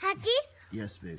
Daddy? Yes, baby.